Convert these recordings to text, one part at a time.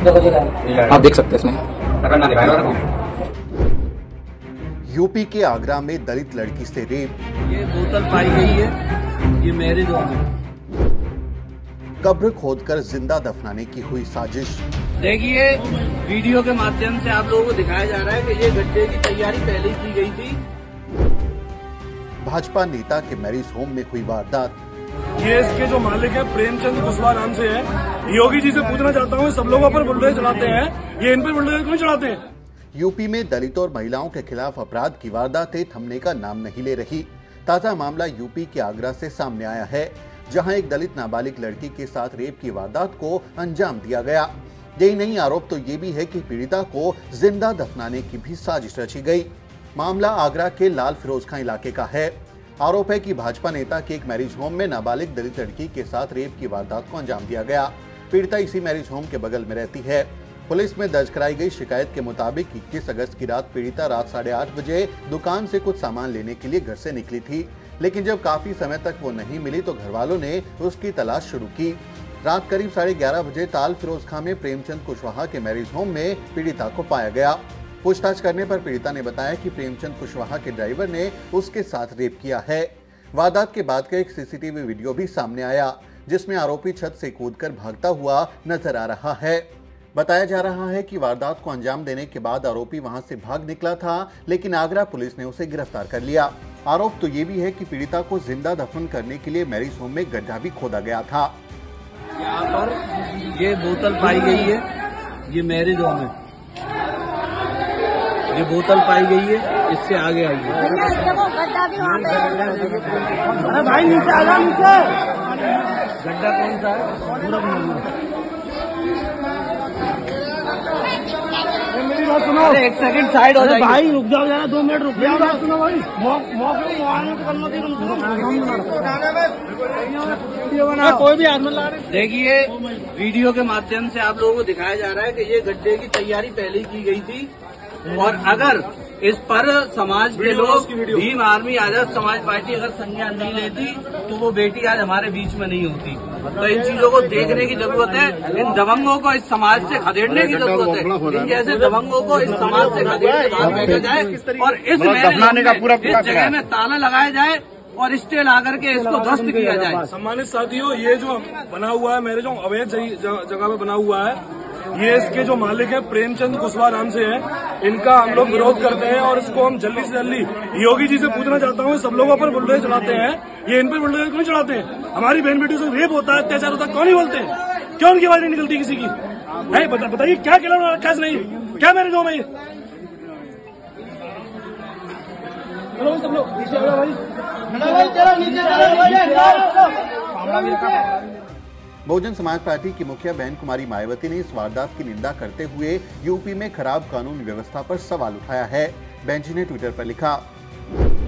आप देख सकते हैं इसमें। यूपी के आगरा में दलित लड़की से रेप। ये बोतल पाई गई है ये मैरिज होम है कब्र खोदकर ज़िंदा दफनाने की हुई साजिश। देखिए वीडियो के माध्यम से आप लोगों को दिखाया जा रहा है कि ये गड्ढे की तैयारी पहले ही की गई थी। भाजपा नेता के मैरिज होम में हुई वारदात। ये इसके जो मालिक है, प्रेमचंद कुशवाहा नाम से है। योगी जी से पूछना चाहता हूँ, सब लोगों पर बुलडोजर चलाते हैं। ये इन पर बुलडोजर क्यों चलाते हैं? यूपी में दलितों और महिलाओं के खिलाफ अपराध की वारदातें थमने का नाम नहीं ले रही। ताज़ा मामला यूपी के आगरा से सामने आया है, जहाँ एक दलित नाबालिग लड़की के साथ रेप की वारदात को अंजाम दिया गया। यही नहीं, आरोप तो ये भी है कि पीड़िता को ज़िंदा दफनाने की भी साजिश रची गई। मामला आगरा के लाल फिरोज खां इलाके का है। आरोप है कि भाजपा नेता के एक मैरिज होम में नाबालिग दलित लड़की के साथ रेप की वारदात को अंजाम दिया गया। पीड़िता इसी मैरिज होम के बगल में रहती है। पुलिस में दर्ज कराई गई शिकायत के मुताबिक 21 अगस्त की रात पीड़िता रात साढ़े आठ बजे दुकान से कुछ सामान लेने के लिए घर से निकली थी। लेकिन जब काफ़ी समय तक वो नहीं मिली तो घर वालों ने उसकी तलाश शुरू की। रात करीब साढ़े ग्यारह बजे ताल फिरोज खां में प्रेमचंद कुशवाहा के मैरिज होम में पीड़िता को पाया गया। पूछताछ करने पर पीड़िता ने बताया कि प्रेमचंद कुशवाहा के ड्राइवर ने उसके साथ रेप किया है। वारदात के बाद का एक सीसीटीवी वीडियो भी सामने आया, जिसमें आरोपी छत से कूदकर भागता हुआ नज़र आ रहा है। बताया जा रहा है कि वारदात को अंजाम देने के बाद आरोपी वहाँ से भाग निकला था, लेकिन आगरा पुलिस ने उसे गिरफ़्तार कर लिया। आरोप तो ये भी है कि पीड़िता को ज़िंदा दफन करने के लिए मैरिज होम में गड्ढा भी खोदा गया था। यहाँ पर ये बोतल पाई गई है, ये मैरिज होम है। ये बोतल पाई गई है इससे आगे आई है अरे भाई नीचे आ नीचे। गड्ढा कौन सा है? मेरी बात सुनो। एक सेकंड साइड हो जाए भाई रुक जाओ जरा दो मिनट रुक जाओ। बात सुनो भाई। तुम कोई भी आदमी ला रहे। देखिए वीडियो के माध्यम से आप लोगों को दिखाया जा रहा है कि ये गड्ढे की तैयारी पहले ही की गई थी। और अगर इस पर समाज के लोग भीम आर्मी आज़ाद समाज पार्टी अगर संज्ञान नहीं लेती तो वो बेटी आज हमारे बीच में नहीं होती। तो इन चीज़ों को देखने की ज़रूरत है इन दबंगों को इस समाज से खदेड़ने की ज़रूरत है। इन जैसे दबंगों को इस समाज से खदेड़ के बाहर भेजा जाए और इस जगह में ताला लगाया जाए और स्टे ला करके इसको ध्वस्त किया जाए। सम्मानित साथियों ये जो बना हुआ है मेरे जो अवैध जगह जगह पे बना हुआ है ये इसके जो मालिक है प्रेमचंद कुशवाहा नाम से है। इनका हम लोग विरोध करते हैं और इसको हम जल्दी से जल्दी योगी जी से पूछना चाहता हूँ। सब लोगों पर बुलडोजर चलाते हैं। ये इन पर बुलडोजर क्यों चलाते हैं? हमारी बहन बेटियों से रेप होता है अत्याचार होता है कौन ही बोलते? हैं क्यों उनकी आवाज़ नहीं निकलती किसी की? है बता, बताइए क्या खिलौना रखा है इसने क्या मेरे जो में ये चलो सब लोग नीचे भाई। बहुजन समाज पार्टी की मुखिया बहन कुमारी मायावती ने इस वारदात की निंदा करते हुए यूपी में खराब कानून व्यवस्था पर सवाल उठाया है। जी ने ट्विटर पर लिखा,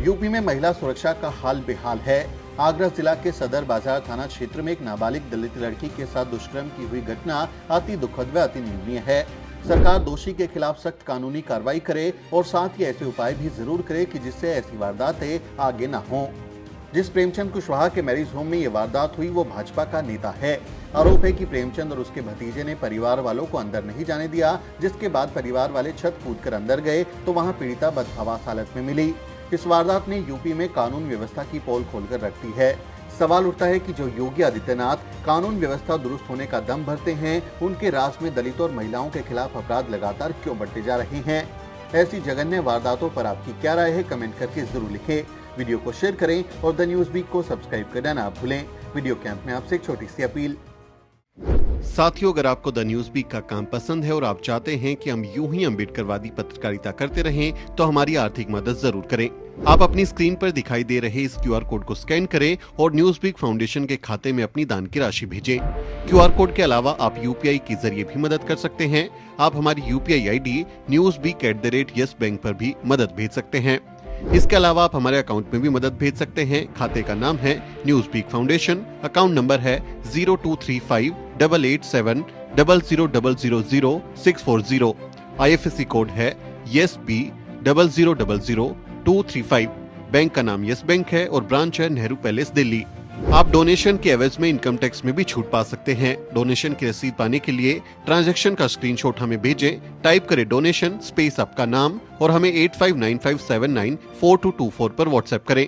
यूपी में महिला सुरक्षा का हाल बेहाल है। आगरा जिला के सदर बाज़ार थाना क्षेत्र में एक नाबालिग दलित लड़की के साथ दुष्कर्म की हुई घटना अति दुखद व अति निंदनीय है। सरकार दोषी के खिलाफ सख्त कानूनी कार्रवाई करे और साथ ही ऐसे उपाय भी ज़रूर करे कि जिससे ऐसी वारदातें आगे न हों। जिस प्रेमचंद कुशवाहा के मैरिज होम में ये वारदात हुई, वो भाजपा का नेता है। आरोप है कि प्रेमचंद और उसके भतीजे ने परिवार वालों को अंदर नहीं जाने दिया, जिसके बाद परिवार वाले छत कूदकर अंदर गए तो वहाँ पीड़िता बदहवास हालत में मिली। इस वारदात ने यूपी में कानून व्यवस्था की पोल खोलकर दी है। सवाल उठता है कि जो योगी आदित्यनाथ कानून व्यवस्था दुरुस्त होने का दम भरते हैं, उनके राज में दलितों और महिलाओं के खिलाफ अपराध लगातार क्यों बढ़ते जा रहे हैं? ऐसी जघन्य वारदातों पर आपकी क्या राय है? कमेंट करके ज़रूर लिखें। वीडियो को शेयर करें और द न्यूज़ वीक को सब्सक्राइब करना ना भूलें। वीडियो कैंप में आपसे एक छोटी सी अपील। साथियों, अगर आपको द न्यूज़ वीक का काम पसंद है और आप चाहते हैं कि हम यूँ ही अम्बेडकरवादी पत्रकारिता करते रहें तो हमारी आर्थिक मदद ज़रूर करें। आप अपनी स्क्रीन पर दिखाई दे रहे इस क्यूआर कोड को स्कैन करें और न्यूज़ वीक फाउंडेशन के खाते में अपनी दान की राशि भेजें। क्यूआर कोड के अलावा आप यूपीआई के ज़रिए भी मदद कर सकते हैं। आप हमारी UPI ID News Week at the rate Yes Bank पर भी मदद भेज सकते हैं। इसके अलावा आप हमारे अकाउंट में भी मदद भेज सकते हैं। खाते का नाम है News Peak foundation account number है zero two three five double eight seven double zero double zero zero six four zero. I F S C code है YES B double zero double zero two three five. Bank का नाम yes bank है और branch है Nehru palace Delhi. आप donation के एवज में इनकम टैक्स में भी छूट पा सकते हैं। डोनेशन की रसीद पाने के लिए ट्रांजैक्शन का स्क्रीनशॉट हमें भेजें। टाइप करें डोनेशन स्पेस आपका नाम और हमें eight five nine five seven nine four two two four पर व्हाट्सएप करें।